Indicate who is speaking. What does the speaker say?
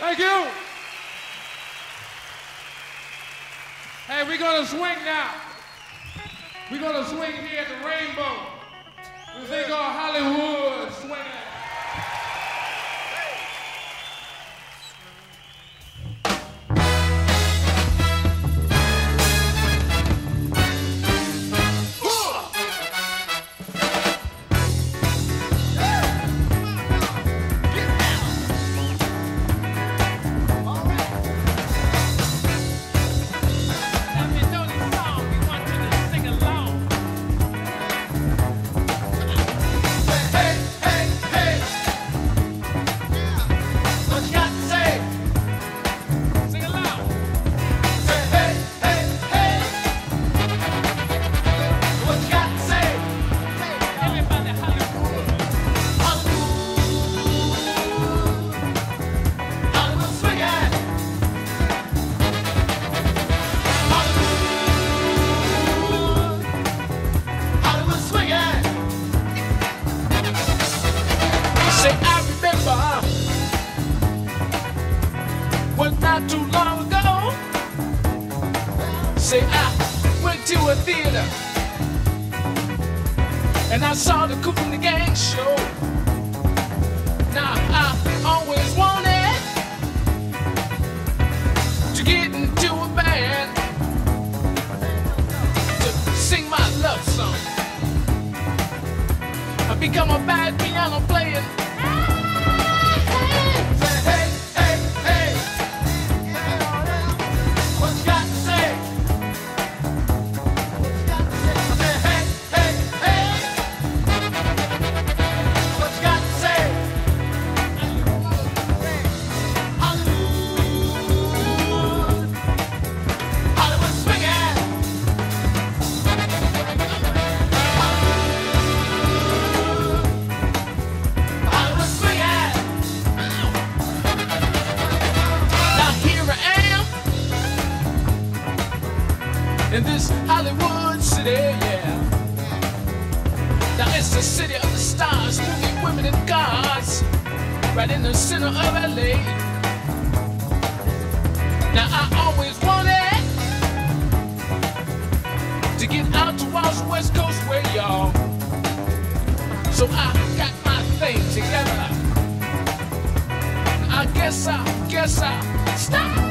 Speaker 1: Thank you. Hey, we're gonna swing now. We're gonna swing here at the Rainbow. We think of Hollywood swinging.
Speaker 2: Say, I went to a theater and I saw the Kool and the Gang show. Now, I always wanted to get into a band to sing my love song. I become a bad piano player. Hollywood city, yeah. Now it's the city of the stars, movie, women, and gods, right in the center of LA. Now I always wanted to get out to towards West Coast way, y'all. So I got my thing together. I guess I, guess I stop.